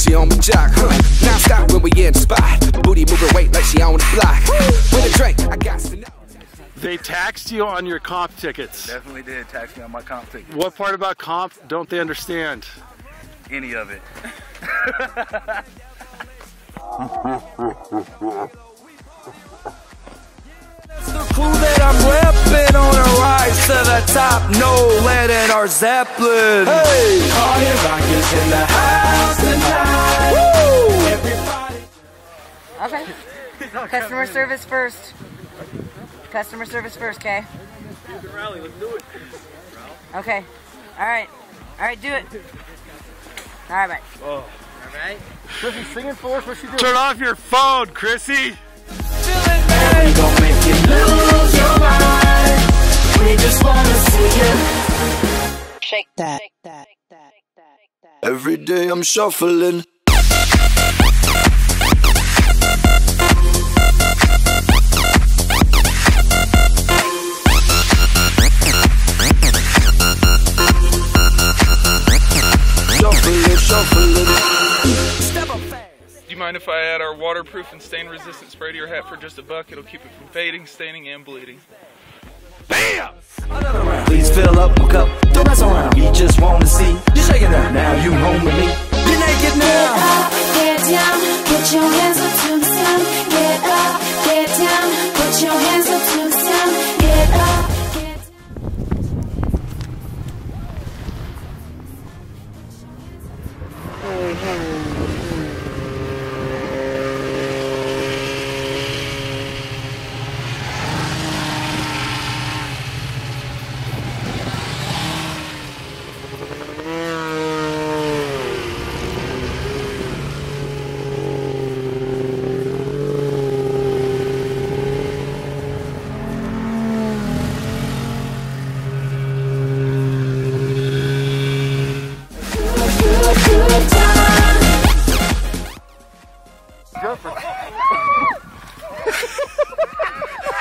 She on my jock, huh? Now stop when we in the spot. Booty moving weight like she on the block. With a drink, I got to know. They taxed you on your comp tickets. Definitely did tax me on my comp tickets. What part about comp don't they understand? Any of it. The clue that I'm repping on a rise to the top. No lead in our Zeppelin. Hey! Party rock is in the house tonight. Everybody. Okay. Customer service first. Customer service first, okay? Okay. All right. All right, do it. All right, bye. Turn off your phone, Chrissy. And we gon' make you lose your mind. We just wanna see you. Shake that. Shake that. Every day I'm shuffling. Shuffling, mind if I add our waterproof and stain resistant spray to your hat for just a buck? It'll keep it from fading, staining, and bleeding. Bam! Please fill up my cup. Don't mess around. We just wanna see you shaking up. Now you home with me. You're naked now. up, get down, put your hands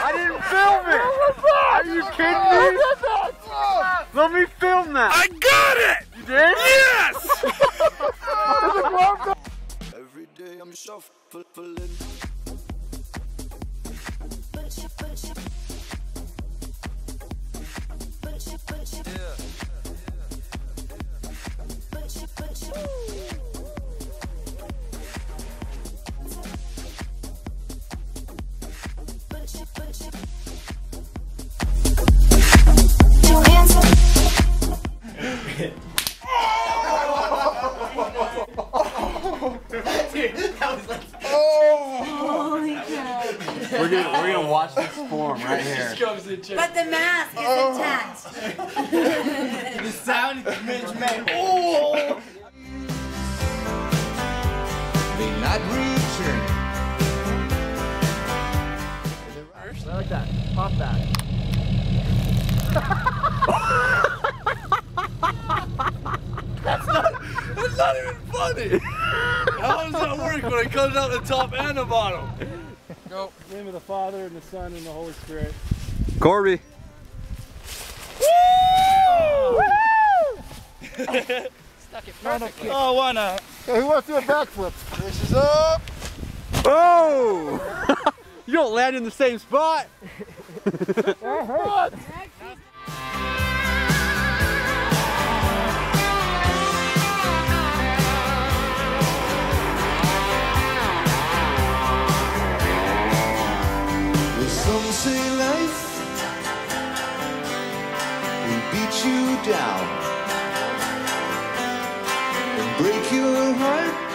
I didn't film it. Are you kidding me? Let me film that. I got it. You did? Yes. Every day I'm shuffling. We're gonna we're gonna watch this form right here. But the mask is oh. intact. The sound Mitch made. May not return. I like that. Pop that. not even funny. How does that work when it comes out the top and the bottom? Go. In the name of the Father and the Son and the Holy Spirit. Corby. Oh, why not? Who wants to do a backflip? This is up. Oh! you don't land in the same spot. break your heart